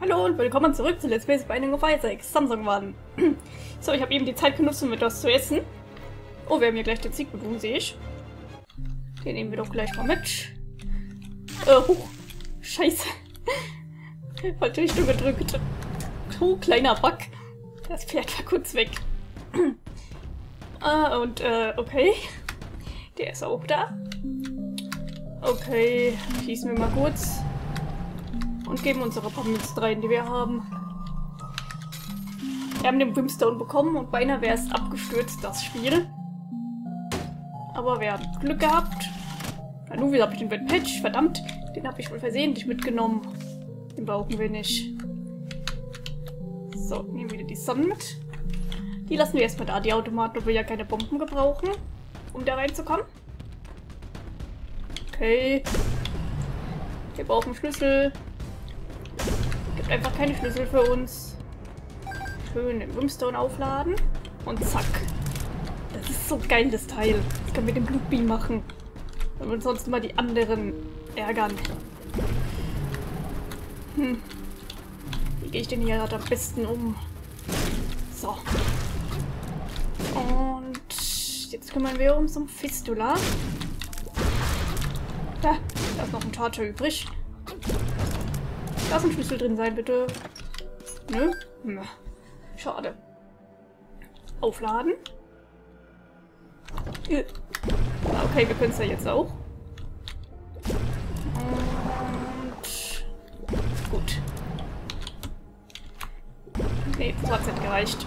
Hallo und willkommen zurück zu Let's Play Binding of Isaac, Samsung One. so, ich habe eben die Zeit genutzt, um etwas zu essen. Oh, wir haben hier gleich den Siegbewohn, sehe ich. Den nehmen wir doch gleich mal mit. Äh, huch. Scheiße. Falsche Richtung gedrückt. Oh, kleiner Bug. Das Pferd war kurz weg. ah, und, äh, okay. Der ist auch da. Okay, schießen wir mal kurz. Und geben unsere Münzen rein, die wir haben. Wir haben den Brimstone bekommen und beinahe wäre es abgestürzt, das Spiel. Aber wir haben Glück gehabt. Na nun, wieder habe ich den Red Patch. Verdammt, den habe ich wohl versehentlich mitgenommen. Den brauchen wir nicht. So, nehmen wir die Sonnen mit. Die lassen wir erstmal da, die Automaten, wir ja keine Bomben gebrauchen, um da reinzukommen. Okay. Wir brauchen Schlüssel einfach keine Schlüssel für uns. Schön den Brimstone aufladen. Und zack. Das ist so geil, das Teil. Das können wir den Blutbeam machen. Wenn wir uns sonst immer die anderen ärgern. Hm. Wie gehe ich denn hier gerade am besten um? So. Und jetzt kümmern wir uns um Fistula. Da, da ist noch ein Charger übrig. Lass ein Schlüssel drin sein, bitte. Hm. Schade. Aufladen. Äh. Okay, wir können es ja jetzt auch. Und... Gut. Nee, das hat nicht gereicht.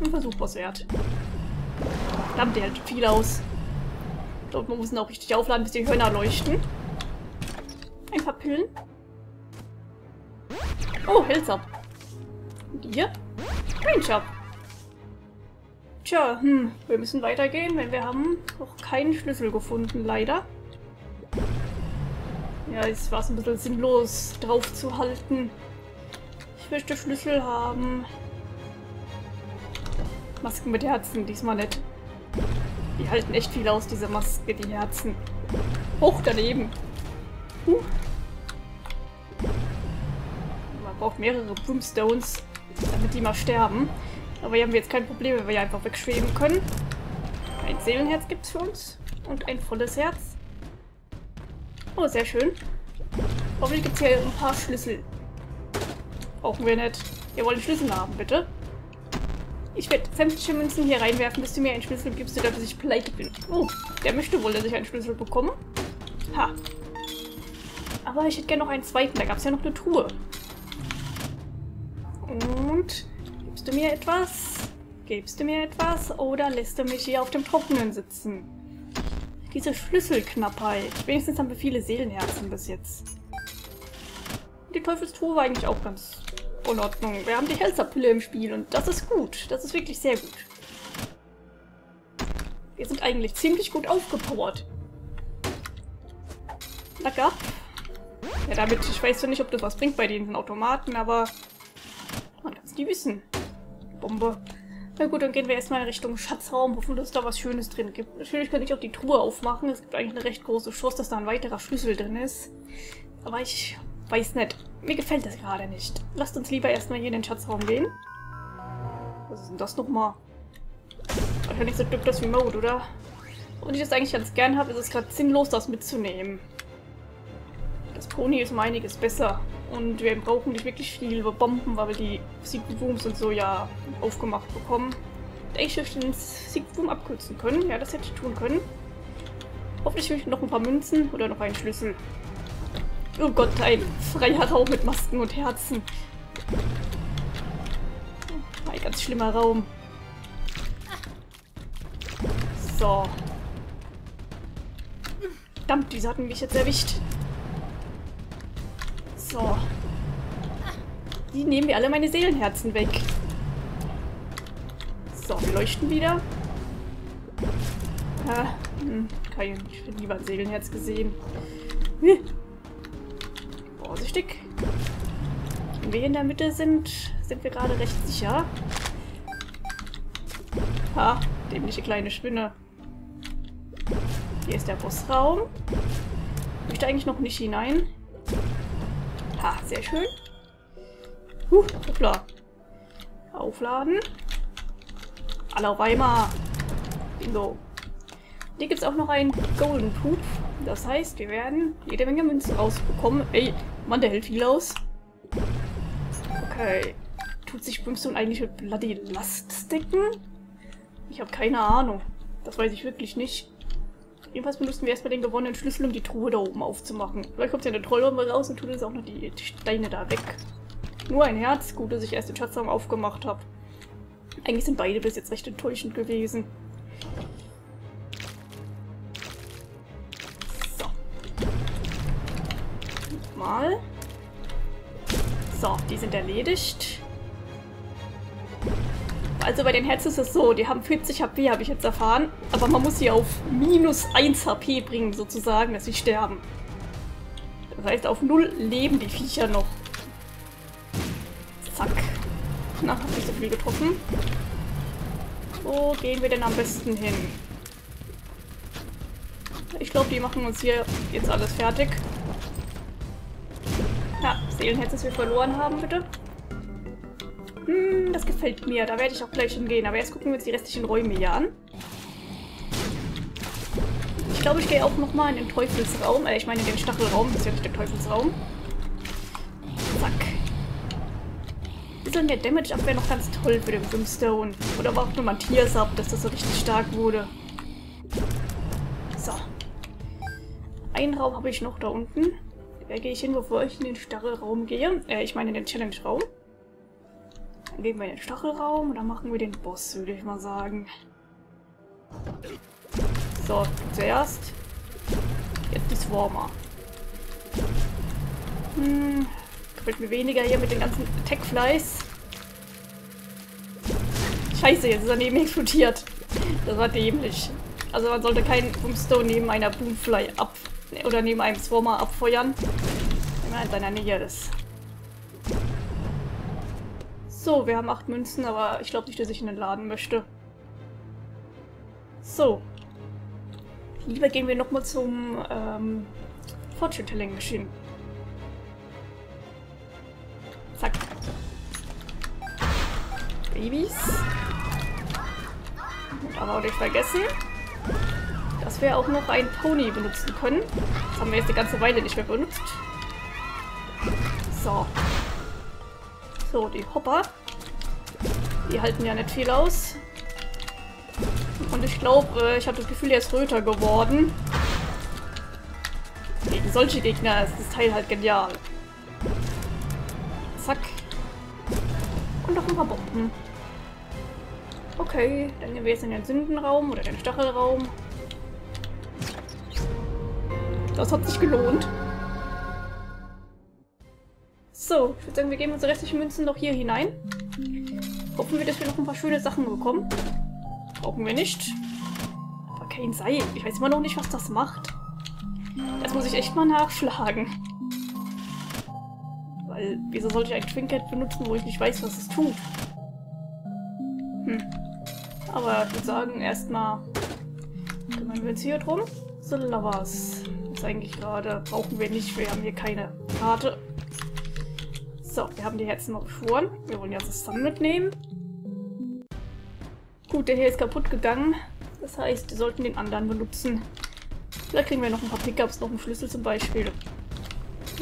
Ein Versuch was wert. Verdammt, der hält viel aus. Ich glaube, man muss ihn auch richtig aufladen, bis die Hörner leuchten. Ein paar Pillen. Oh, Hillsop. Und hier? Ranger. Tja, hm, wir müssen weitergehen, weil wir haben noch keinen Schlüssel gefunden, leider. Ja, jetzt war es ein bisschen sinnlos, drauf zu halten. Ich möchte Schlüssel haben. Masken mit Herzen, diesmal nicht. Die halten echt viel aus, diese Maske, die Herzen. Hoch daneben. Huh braucht mehrere Brimstones, damit die mal sterben. Aber hier haben wir jetzt kein Problem, wenn wir hier einfach wegschweben können. Ein Seelenherz gibt es für uns. Und ein volles Herz. Oh, sehr schön. Hoffentlich gibt es hier ein paar Schlüssel. Brauchen wir nicht. Wir wollen Schlüssel haben, bitte. Ich werde sämtliche Münzen hier reinwerfen, bis du mir einen Schlüssel gibst, dass ich pleite bin. Oh, der möchte wohl, dass ich einen Schlüssel bekomme. Ha. Aber ich hätte gerne noch einen zweiten. Da gab es ja noch eine Truhe. Und gibst du mir etwas? Gibst du mir etwas? Oder lässt du mich hier auf dem Trockenen sitzen? Diese Schlüsselknappheit. Wenigstens haben wir viele Seelenherzen bis jetzt. Die Teufelstruhe war eigentlich auch ganz in Ordnung. Wir haben die Helserpille im Spiel und das ist gut. Das ist wirklich sehr gut. Wir sind eigentlich ziemlich gut aufgepowert. Lecker. Ja, damit, ich weiß ja nicht, ob das was bringt bei den Automaten, aber nie wissen. Bombe. Na gut, dann gehen wir erstmal in Richtung Schatzraum, hoffen, dass es da was Schönes drin gibt. Natürlich kann ich auch die Truhe aufmachen. Es gibt eigentlich eine recht große Chance, dass da ein weiterer Schlüssel drin ist. Aber ich weiß nicht. Mir gefällt das gerade nicht. Lasst uns lieber erstmal hier in den Schatzraum gehen. Was ist denn das nochmal? Wahrscheinlich so dück das Remote, oder? Und ich das eigentlich ganz gern habe, ist es gerade sinnlos, das mitzunehmen. Das Pony ist um einiges besser. Und wir brauchen nicht wirklich viele Bomben, weil wir die Secret Rooms und so ja aufgemacht bekommen. Ich möchte den Secret Room abkürzen können. Ja, das hätte ich tun können. Hoffentlich möchte ich noch ein paar Münzen oder noch einen Schlüssel. Oh Gott, ein freier Raum mit Masken und Herzen. Ein ganz schlimmer Raum. So. Verdammt, diese hatten mich jetzt erwischt. So. Die nehmen wir alle meine Seelenherzen weg. So, wir leuchten wieder. Ah, hm, kein, ich hätte lieber ein Seelenherz gesehen. Hm. Vorsichtig. Wenn wir in der Mitte sind, sind wir gerade recht sicher. Ha, dämliche kleine Spinne. Hier ist der Bossraum. Ich möchte eigentlich noch nicht hinein. Ha, sehr schön. Huh, hoppla. Aufladen. Alle auf einmal. Bingo. Hier gibt es auch noch einen Golden Poop. Das heißt, wir werden jede Menge Münzen rausbekommen. Ey, Mann, der hält viel aus. Okay. Tut sich Brimstone eigentlich mit Bloody Lust stacken? Ich habe keine Ahnung. Das weiß ich wirklich nicht. Jedenfalls benutzen wir erstmal den gewonnenen Schlüssel, um die Truhe da oben aufzumachen. Vielleicht kommt ja eine Trollröhre raus und tut uns auch noch die, Steine da weg. Nur ein Herz. Gut, dass ich erst den Schatzraum aufgemacht habe. Eigentlich sind beide bis jetzt recht enttäuschend gewesen. So. Mal. So, die sind erledigt. Also bei den Herzen ist es so, die haben 40 HP, habe ich jetzt erfahren. Aber man muss sie auf minus 1 HP bringen, sozusagen, dass sie sterben. Das heißt, auf 0 leben die Viecher noch. Zack. Na, hab nicht so viel getroffen. Wo gehen wir denn am besten hin? Ich glaube, die machen uns hier jetzt alles fertig. Ja, Seelenherz, das wir verloren haben, bitte. Gefällt mir. Da werde ich auch gleich hingehen. Aber jetzt gucken wir uns die restlichen Räume hier an. Ich glaube, ich gehe auch nochmal in den Teufelsraum. Äh, ich meine in den Stachelraum. Das ist ja nicht der Teufelsraum. Zack. Dann der Damage-Abwehr noch ganz toll für den Brimstone. Oder war auch nur Matthias ab, dass das so richtig stark wurde. So. Einen Raum habe ich noch da unten. Da gehe ich hin, bevor ich in den Stachelraum gehe. Äh, ich meine in den Challenge-Raum. Dann gehen wir in den Stachelraum und dann machen wir den Boss, würde ich mal sagen. So, zuerst. Jetzt die Swarmer. Hm, gefällt mir weniger hier mit den ganzen Tech-Flies. Scheiße, jetzt ist er neben explodiert. Das war dämlich. Also man sollte keinen Boomstone neben einer Boomfly ab... oder neben einem Swarmer abfeuern, wenn man in seiner Nähe ist. So, wir haben acht Münzen, aber ich glaube nicht, dass ich in den Laden möchte. So. Lieber gehen wir nochmal zum ähm, Fortune Telling Machine. Zack. Babys. Und aber auch nicht vergessen, dass wir auch noch einen Pony benutzen können. Das haben wir jetzt eine ganze Weile nicht mehr benutzt. So. So, die Hopper. Die halten ja nicht viel aus. Und ich glaube, äh, ich habe das Gefühl, er ist röter geworden. Gegen solche Gegner ist das Teil halt genial. Zack. Und noch ein paar Bomben. Okay, dann gehen wir jetzt in den Sündenraum oder den Stachelraum. Das hat sich gelohnt. So, ich würde sagen, wir geben unsere restlichen Münzen noch hier hinein. Hoffen wir, dass wir noch ein paar schöne Sachen bekommen. Brauchen wir nicht. Aber kein Seil. Ich weiß immer noch nicht, was das macht. Das muss ich echt mal nachschlagen. Weil, wieso sollte ich ein Trinket benutzen, wo ich nicht weiß, was es tut? Hm. Aber ich würde sagen, erstmal kümmern wir uns hier drum. So, Lovers. Ist eigentlich gerade, brauchen wir nicht. Wir haben hier keine Karte. So, wir haben die Herzen noch beschworen. Wir wollen jetzt das Sun mitnehmen. Gut, der hier ist kaputt gegangen. Das heißt, wir sollten den anderen benutzen. Vielleicht kriegen wir noch ein paar Pickups, noch einen Schlüssel zum Beispiel.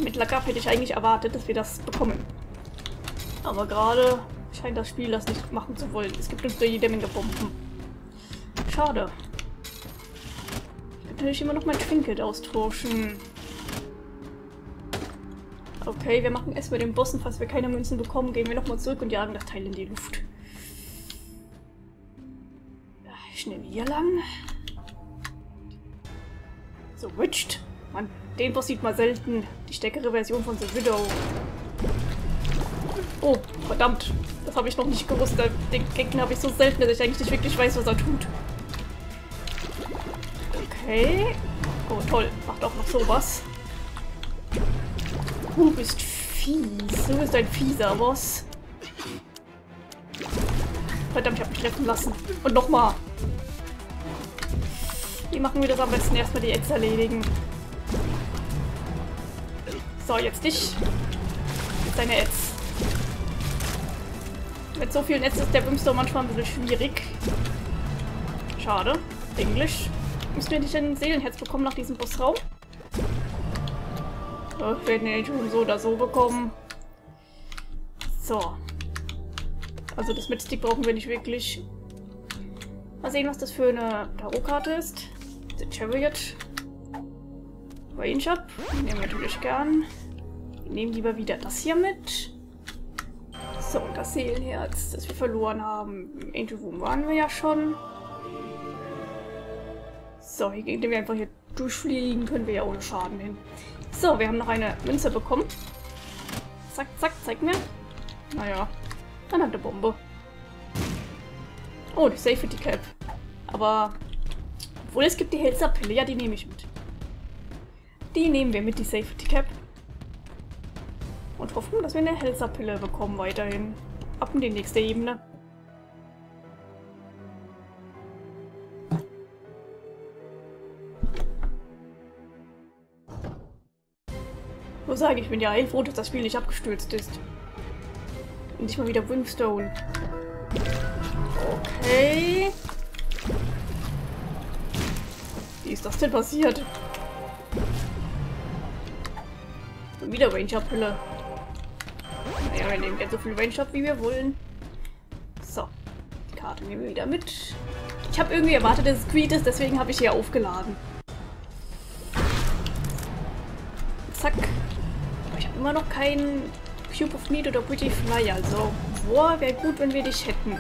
Mit Lackup hätte ich eigentlich erwartet, dass wir das bekommen. Aber gerade scheint das Spiel das nicht machen zu wollen. Es gibt uns da jede Menge Bomben. Schade. Ich könnte natürlich immer noch mein Trinket austauschen. Okay, wir machen erstmal den Bossen. Falls wir keine Münzen bekommen, gehen wir nochmal zurück und jagen das Teil in die Luft. Schnell hier lang. So, Witched. Mann, den Boss sieht man selten. Die stärkere Version von The Widow. Oh, verdammt. Das habe ich noch nicht gewusst. Den Gegner habe ich so selten, dass ich eigentlich nicht wirklich weiß, was er tut. Okay. Oh, toll. Macht auch noch sowas. Du bist fies. Du bist ein fieser Boss. Verdammt, ich habe mich treffen lassen. Und nochmal. Wie machen wir das am besten? Erstmal die Ads erledigen. So, jetzt dich. Jetzt deine Ads. Mit so viel Netz ist der Brimstone manchmal ein bisschen schwierig. Schade. Englisch. Müssen wir nicht ein Seelenherz bekommen nach diesem Bossraum? Ja, wir werden den schon so oder so bekommen. So. Also das Mitstick brauchen wir nicht wirklich. Mal sehen, was das für eine Tarotkarte ist. The Chariot. Range Up. Nehmen wir natürlich gern. Wir nehmen lieber wieder das hier mit. So, und das Seelenherz, das wir verloren haben. Im Angel Room waren wir ja schon. So, hier, indem wir einfach hier durchfliegen, können wir ja ohne Schaden hin. So, wir haben noch eine Münze bekommen. Zack, zack, zeig mir. Naja, dann hat eine Bombe. Oh, die Safety Cap. Aber, obwohl es gibt die Helserpille, ja, die nehme ich mit. Die nehmen wir mit, die Safety Cap. Und hoffen, dass wir eine Helserpille bekommen weiterhin. Ab in die nächste Ebene. Nur sage ich bin ja heilfroh, dass das Spiel nicht abgestürzt ist. Und nicht mal wieder Brimstone. Okay. Wie ist das denn passiert? Und wieder Ranger-Pille. Naja, wir nehmen jetzt so viel Range-Up, wie wir wollen. So. Die Karte nehmen wir wieder mit. Ich habe irgendwie erwartet, dass es Creed ist, deswegen habe ich hier aufgeladen. Immer noch kein Cube of Meat oder Pretty Fly, also boah, wäre gut, wenn wir dich hätten.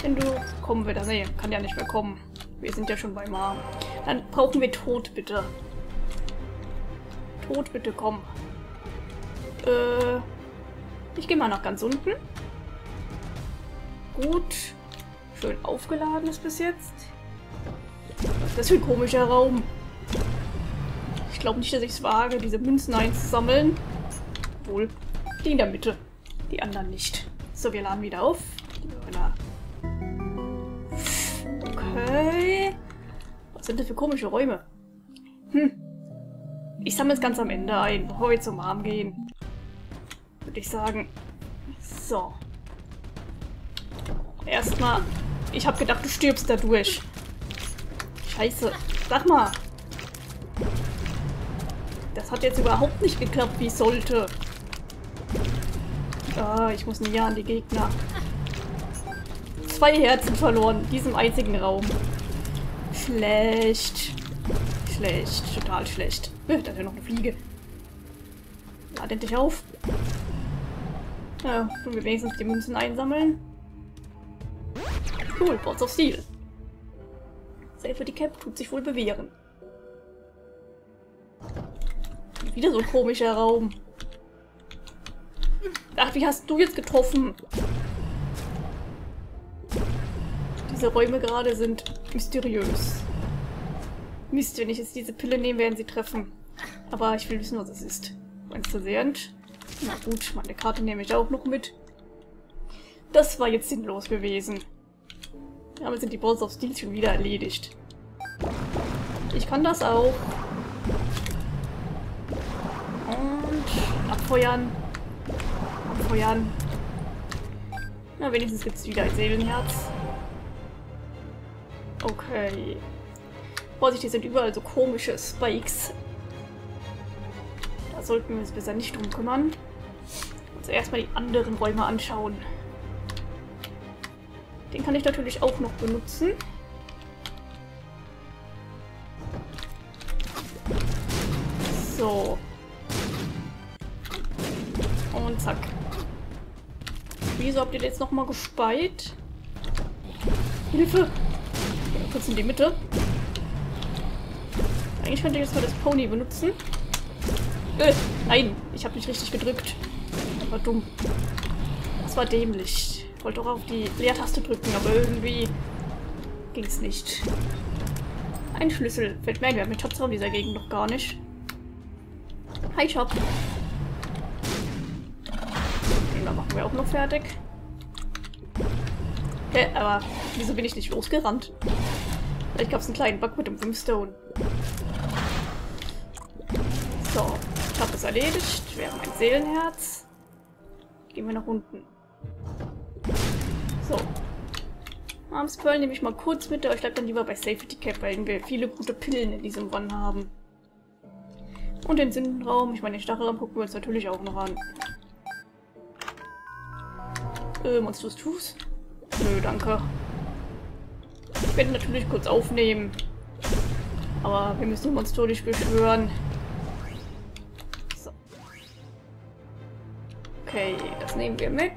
Wenn du kommen würdest. Nee, kann ja nicht mehr kommen. Wir sind ja schon bei Mar. Dann brauchen wir Tod, bitte. Tod, bitte, komm. Äh, ich gehe mal nach ganz unten. Gut. Schön aufgeladen ist bis jetzt. Ist das für ein komischer Raum? Ich glaube nicht, dass ich es wage, diese Münzen einzusammeln wohl. Die in der Mitte. Die anderen nicht. So, wir laden wieder auf. Okay. Was sind das für komische Räume? Hm. Ich sammle es ganz am Ende ein, bevor wir zum Arm gehen. Würde ich sagen. So. Erstmal. Ich habe gedacht, du stirbst dadurch. Scheiße. Sag mal. Das hat jetzt überhaupt nicht geklappt, wie es sollte. Ah, ich muss näher an die Gegner. Zwei Herzen verloren in diesem einzigen Raum. Schlecht. Schlecht. Total schlecht. Äh, da ist ja noch eine Fliege. Lad endlich auf. Ja, können wir wenigstens die Münzen einsammeln. Cool, Bots of Steel. Safe die Cap tut sich wohl bewähren. Wieder so ein komischer Raum. Ach, wie hast du jetzt getroffen? Diese Räume gerade sind mysteriös. Mist, wenn ich jetzt diese Pille nehme, werden sie treffen. Aber ich will wissen, was es ist. Meinst du sehend? Na gut, meine Karte nehme ich auch noch mit. Das war jetzt sinnlos gewesen. Damit sind die Balls of Steel schon wieder erledigt. Ich kann das auch. Und abfeuern abfeuern. Na, wenigstens gibt es wieder ein Seelenherz. Okay. Vorsicht, hier sind überall so komische Spikes. Da sollten wir uns besser nicht drum kümmern. Also erstmal die anderen Räume anschauen. Den kann ich natürlich auch noch benutzen. So. Und zack. Wieso habt ihr jetzt nochmal gespeit? Hilfe! Kurz in die Mitte. Eigentlich könnte ich jetzt mal das Pony benutzen. Äh, nein, ich habe nicht richtig gedrückt. Das war dumm. Das war dämlich. Ich wollte doch auf die Leertaste drücken, aber irgendwie ging es nicht. Ein Schlüssel. Fällt mir ein, wir haben den Schatzraum dieser Gegend noch gar nicht. Hi, Shop machen wir auch noch fertig. Hä, aber wieso bin ich nicht losgerannt? Vielleicht gab es einen kleinen Bug mit dem Brimstone. So, ich habe es erledigt. Wir haben ein Seelenherz. Gehen wir nach unten. So. Armspearl nehme ich mal kurz mit, aber ich bleibe dann lieber bei Safety Cap, weil wir viele gute Pillen in diesem Run haben. Und den Sündenraum, ich meine den Stachelraum gucken wir uns natürlich auch noch an. Äh, Monstrous Tooth? Nö, danke. Ich werde natürlich kurz aufnehmen. Aber wir müssen die Monster nicht beschwören. So. Okay, das nehmen wir mit.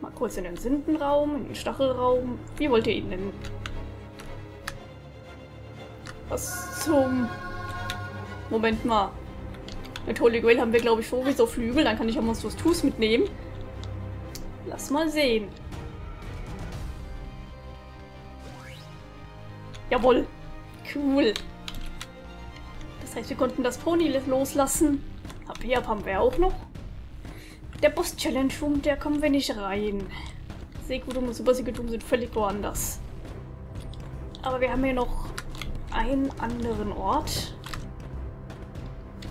Mal kurz in den Sündenraum, in den Stachelraum. Wie wollt ihr ihn nennen? Was zum... Moment mal. Mit Holy Grail haben wir, glaube ich, sowieso Flügel. Dann kann ich ja Monstrous Tooth mitnehmen. Lass mal sehen. Jawohl. Cool. Das heißt, wir konnten das Pony loslassen. HP ab haben wir auch noch. Der Boss-Challenge-Room, der kommen wir nicht rein. Seegudum und Super Seegudum sind völlig woanders. Aber wir haben hier noch einen anderen Ort.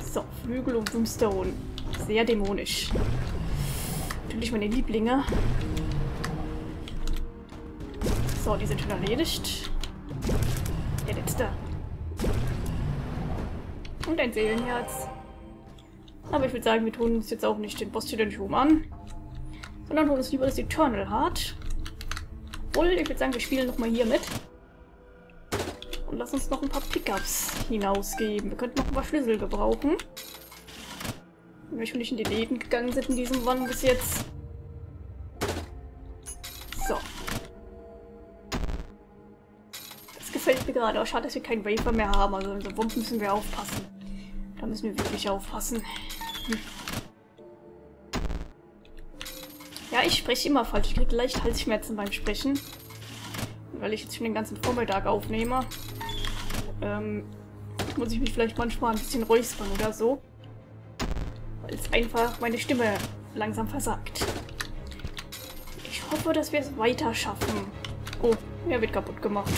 So, Flügel und Brimstone. Sehr dämonisch. Natürlich meine Lieblinge. So, die sind schon erledigt. Der letzte. Und ein Seelenherz. Aber ich würde sagen, wir tun uns jetzt auch nicht den Boss Room an. Sondern holen uns lieber das Eternal Heart. Obwohl, ich würde sagen, wir spielen nochmal hier mit. Und lass uns noch ein paar Pickups hinausgeben. Wir könnten noch ein paar Schlüssel gebrauchen. Wenn wir schon nicht in die Läden gegangen sind in diesem One bis jetzt. So. Das gefällt mir gerade. Auch schade, dass wir keinen Wafer mehr haben. Also in so Wump müssen wir aufpassen. Da müssen wir wirklich aufpassen. Ja, ich spreche immer falsch. Ich kriege leicht Halsschmerzen beim Sprechen. Weil ich jetzt schon den ganzen Vormittag aufnehme. Ähm, muss ich mich vielleicht manchmal ein bisschen räuspern oder so. Es einfach meine Stimme langsam versagt. Ich hoffe, dass wir es weiter schaffen. Oh, er wird kaputt gemacht.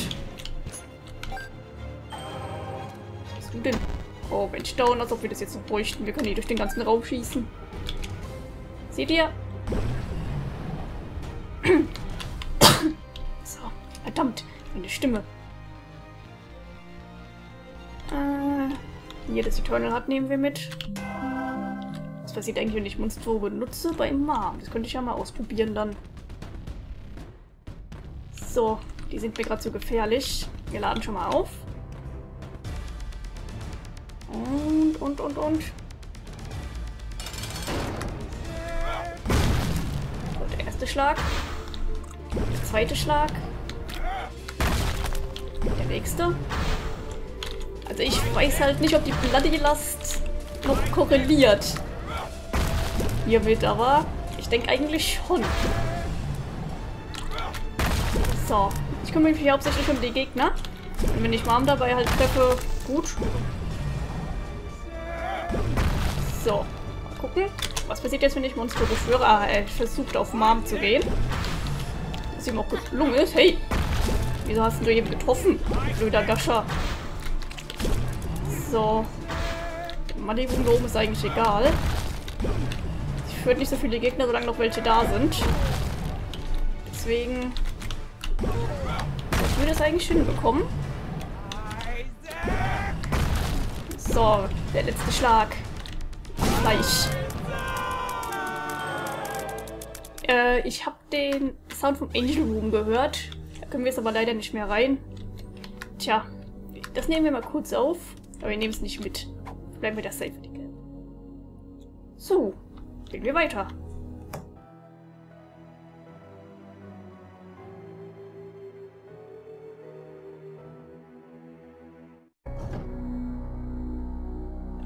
Was bist du denn? Oh, Mensch, dauern, als ob wir das jetzt noch bräuchten. Wir können hier durch den ganzen Raum schießen. Seht ihr? so, verdammt, meine Stimme. Äh, hier das Eternal Heart nehmen wir mit. Was passiert eigentlich, wenn ich Monstro benutze? Bei Mom. Das könnte ich ja mal ausprobieren dann. So, die sind mir gerade zu gefährlich. Wir laden schon mal auf. Und, und, und, und. So, der erste Schlag. Der zweite Schlag. Der nächste. Also ich weiß halt nicht, ob die Bloody-Last noch korreliert. Hiermit, aber ich denke eigentlich schon. So, ich kümmere mich hauptsächlich um die Gegner. Und wenn ich Mom dabei halt treffe, gut. So, mal gucken. Was passiert jetzt, wenn ich Monster beschwöre? Ah, er versucht auf Mom zu gehen. Was ihm auch gelungen ist. Hey, wieso hast du eben getroffen? Blöder Gascher. So. Malibu oben ist eigentlich egal. Ich führt nicht so viele Gegner, solange noch welche da sind. Deswegen... Ich würde es eigentlich hinbekommen. So, der letzte Schlag. Gleich. Äh, ich habe den Sound vom Angel Room gehört. Da können wir jetzt aber leider nicht mehr rein. Tja, das nehmen wir mal kurz auf. Aber wir nehmen es nicht mit. Bleiben wir das Cap. So, gehen wir weiter.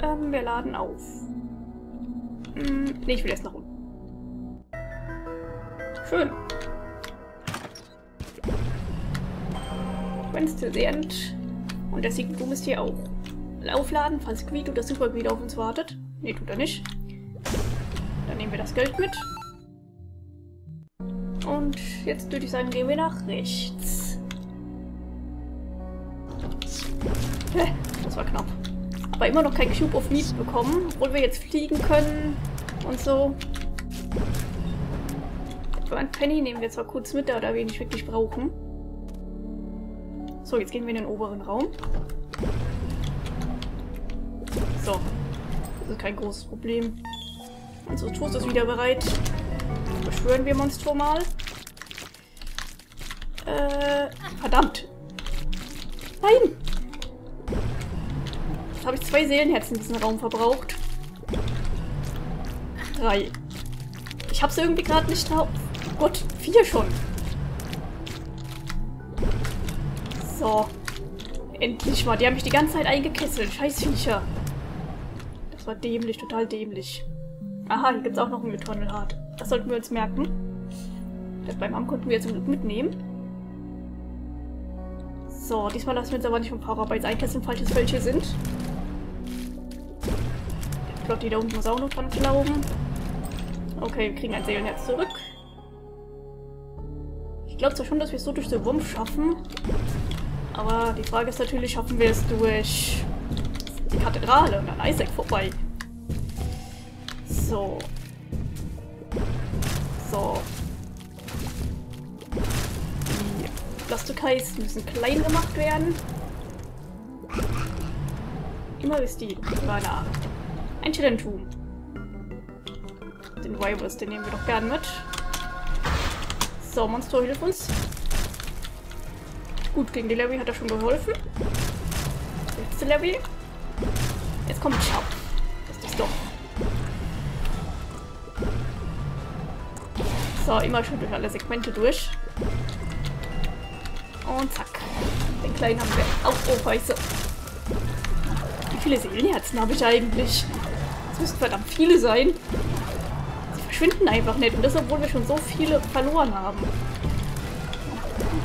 Ähm, wir laden auf. Hm, ne, ich will erst nach unten. Schön. Friends to the end. Und der Siegentrum ist hier auch. Aufladen, falls Greed oder Super Greed auf uns wartet. Ne, tut er nicht. Nehmen wir das Geld mit. Und jetzt würde ich sagen, gehen wir nach rechts. Das war knapp. Aber immer noch kein Cube of Meat bekommen, obwohl wir jetzt fliegen können und so. Burnt Penny nehmen wir zwar kurz mit, da wir ihn nicht wirklich brauchen. So, jetzt gehen wir in den oberen Raum. So. Das ist kein großes Problem. Unsere Toast ist wieder bereit. Beschwören wir Monstro mal. Äh, verdammt. Nein! Jetzt habe ich zwei Seelenherzen in diesem Raum verbraucht. Drei. Ich habe es irgendwie gerade nicht drauf. Oh Gott, vier schon. So. Endlich mal. Die haben mich die ganze Zeit eingekesselt. Scheiß Viecher. Das war dämlich, total dämlich. Aha, hier gibt es auch noch einen Eternal Heart. Das sollten wir uns merken. Das beim Arm konnten wir jetzt zum Glück mitnehmen. So, diesmal lassen wir uns aber nicht vom Powerbytes einkesseln, falls es welche sind. Ich glaube, die da unten muss auch noch dran glauben. Okay, wir kriegen ein Seelenherz zurück. Ich glaube zwar schon, dass wir es so durch den Wurm schaffen. Aber die Frage ist natürlich, schaffen wir es durch die Kathedrale und an Isaac vorbei. So. So. Die Plastikais müssen klein gemacht werden. Immer bis die Körner. Ein Chilentum. Den Virus, den nehmen wir doch gern mit. So, Monster, hilf uns. Gut, gegen die Larry hat er schon geholfen. Letzte Larry. Jetzt kommt Chop. So, immer schön durch alle Segmente durch. Und zack. Den kleinen haben wir auch. Oh, Scheiße. Wie viele Seelenherzen habe ich eigentlich? Das müssten verdammt viele sein. Sie verschwinden einfach nicht. Und das, obwohl wir schon so viele verloren haben.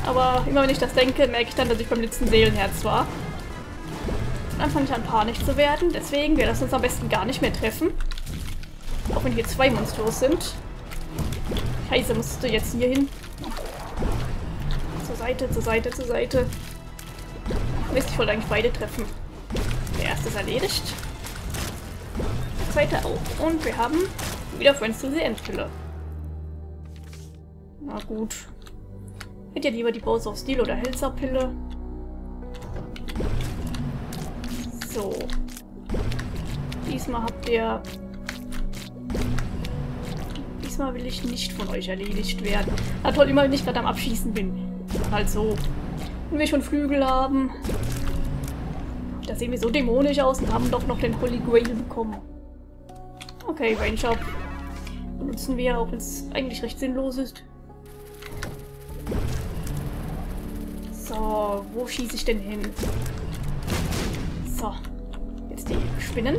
Aber immer wenn ich das denke, merke ich dann, dass ich beim letzten Seelenherz war. Dann fange ich an, panisch zu werden. Deswegen, wir lassen uns am besten gar nicht mehr treffen. Auch wenn hier zwei Monstros sind. Scheiße, musst du jetzt hier hin? Zur Seite, zur Seite, zur Seite. Mist, ich wollte eigentlich beide treffen. Der erste ist erledigt. Der zweite auch. Und wir haben wieder Friends to the Endpille. Na gut. Hätte ja lieber die Bowser of Steel oder Helzer-Pille. So. Diesmal habt ihr diesmal will ich nicht von euch erledigt werden. Na toll, immer wenn ich gerade am Abschießen bin. Halt so. Wenn wir schon Flügel haben. Da sehen wir so dämonisch aus und haben doch noch den Holy Grail bekommen. Okay, Range Up. Benutzen wir, auch wenn es eigentlich recht sinnlos ist. So, wo schieße ich denn hin? So. Jetzt die Spinnen.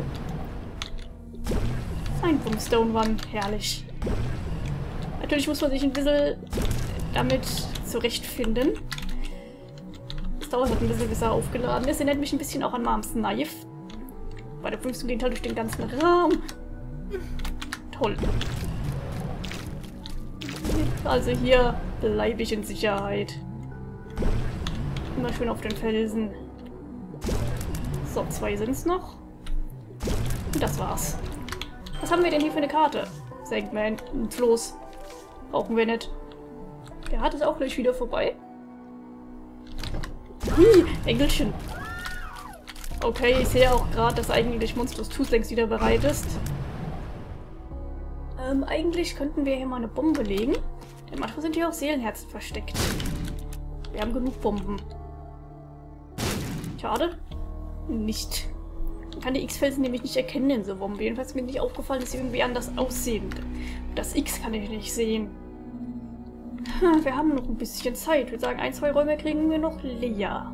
Ein Brimstone One, herrlich. Natürlich muss man sich ein bisschen damit zurechtfinden. Das dauert halt ein bisschen, bis er aufgeladen ist. Erinnert mich ein bisschen auch an Moms Knife. Bei der Prüfung ging halt durch den ganzen Raum. Toll. Also hier bleibe ich in Sicherheit. Immer schön auf den Felsen. So, zwei sind es noch. Und das war's. Was haben wir denn hier für eine Karte? Segment, Floß. Brauchen wir nicht. Der hat es auch gleich wieder vorbei. Hui, Engelchen. Okay, ich sehe auch gerade, dass eigentlich Monstrous Tooth längst wieder bereit ist. Ähm, eigentlich könnten wir hier mal eine Bombe legen. Denn manchmal sind hier auch Seelenherzen versteckt. Wir haben genug Bomben. Schade. Nicht. Kann die X-Felsen nämlich nicht erkennen in so Bomben. Jedenfalls ist mir nicht aufgefallen, dass sie irgendwie anders aussehen. Das X kann ich nicht sehen. Wir haben noch ein bisschen Zeit. Ich würde sagen, ein, zwei Räume kriegen wir noch leer.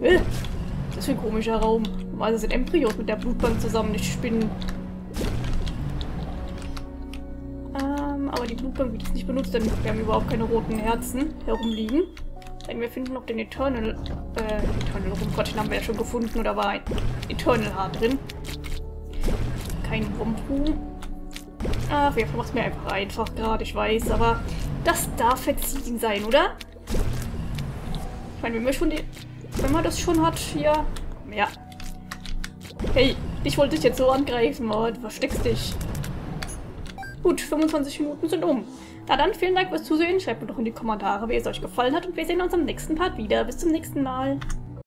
Äh, das ist ein komischer Raum. Normalerweise sind Embryos mit der Blutbank zusammen nicht spinnen. Ähm, aber die Blutbank wird jetzt nicht benutzt, denn wir haben überhaupt keine roten Herzen herumliegen. Denn wir finden noch den Eternal, äh, Eternal oh Gott, den haben wir ja schon gefunden, oder war ein Eternal Heart drin. Kein Wumpu. Ach, wir machen es mir einfach einfach gerade, ich weiß, aber das darf verziehen sein, oder? Ich meine, wenn wir schon die, wenn man das schon hat, hier, ja. Hey, ich wollte dich jetzt so angreifen, aber du versteckst dich. Gut, 25 Minuten sind um. Na dann, vielen Dank fürs Zusehen. Schreibt mir doch in die Kommentare, wie es euch gefallen hat. Und wir sehen uns am nächsten Part wieder. Bis zum nächsten Mal.